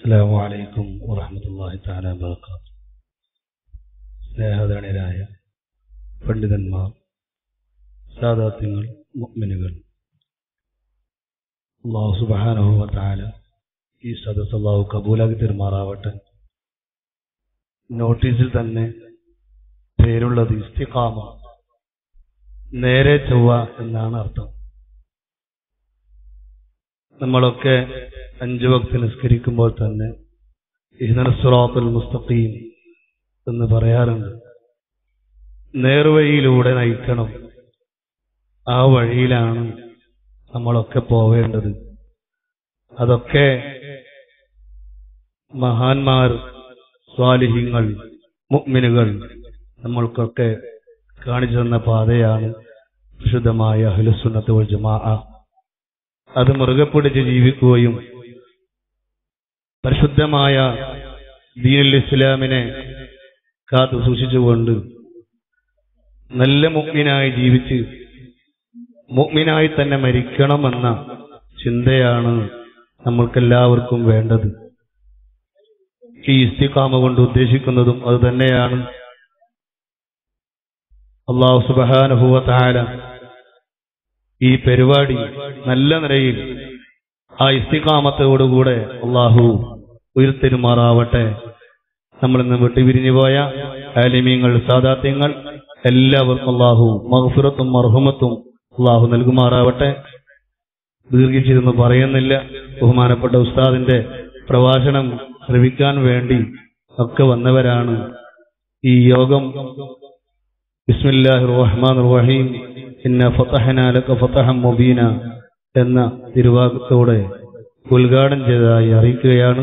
അസ്സാം വലൈക്കും വറഹമത്തല്ലാഹി താല വബർക്കാത്തു സ്നേഹധനരായ പണ്ഡിതന്മാർ സാദാത്യങ്ങൾ മുഅ്മിനുകൾ. അള്ളാഹു സുബ്ഹാനഹു വ തആല ഈ സദസ് അള്ളാഹു കബൂലാക്കി തീർമാറാവട്ടെ നോട്ടീസിൽ തന്നെ പേരുള്ളത് ഇസ്തിഖാമ നേരെ ചൊവ്വ എന്നാണ് അർത്ഥം. നമ്മളൊക്കെ അഞ്ചു വക്ത് നിസ്കരിക്കുമ്പോൾ തന്നെ ഇഹ്നസ്വറാത്തുൽ മുസ്തഖീം എന്ന് പറയാറുണ്ട്. നേർവഴിയിലൂടെ നയിക്കണം. ആ വഴിയിലാണ് നമ്മളൊക്കെ പോവേണ്ടത്. അതൊക്കെ മഹാന്മാർ സ്വാലിഹ്യങ്ങൾ മുഗ്മിനുകൾ നമ്മൾക്കൊക്കെ കാണിച്ചു തന്ന പാതയാണ് വിശുദ്ധമായ അഹ്ലുസുന്നത്ത് ജമാഅ. അത് മുറുകെ പിടിച്ച് ജീവിക്കുകയും പരിശുദ്ധമായ ദീനുൽ ഇസ്ലാമിനെ കാത്തു സൂക്ഷിച്ചുകൊണ്ട് നല്ല മുഗ്മിനായി ജീവിച്ച് മുഗ്മിനായി തന്നെ മരിക്കണമെന്ന ചിന്തയാണ് നമ്മൾക്കെല്ലാവർക്കും വേണ്ടത്. ഈ ഇസ്തിഖാമ കൊണ്ട് ഉദ്ദേശിക്കുന്നതും അത് തന്നെയാണ്. അള്ളാഹു സുബാനുഭവ ഈ പരിപാടി നല്ല നിലയിൽ ആ ഇസ്തികാമത്തോടുകൂടെ അള്ളാഹു ഉയർത്തിരുമാറാവട്ടെ. നമ്മൾ ഇന്ന് വിട്ടുപിരിഞ്ഞു പോയ ആലിമീങ്ങൾ സാദാത്യങ്ങൾ എല്ലാവർക്കും അള്ളാഹു മഹഫുറത്തും മർഹമത്തും അള്ളാഹു നൽകുമാറാവട്ടെ. ദീർഘിച്ചിരുന്ന് പറയുന്നില്ല. ബഹുമാനപ്പെട്ട ഉസ്താദിന്റെ പ്രഭാഷണം ശ്രവിക്കാൻ വേണ്ടി ഒക്കെ വന്നവരാണ് ഈ യോഗം. ബിസ്മില്ലാഹി റഹ്മാൻ റഹീം ഇന്ന ഫതഹന ലക ഫതഹം മുബീന എന്ന തിരുവാകത്തോടെ ഉദ്ഘാടനം ചെയ്തതായി അറിയിക്കുകയാണ്.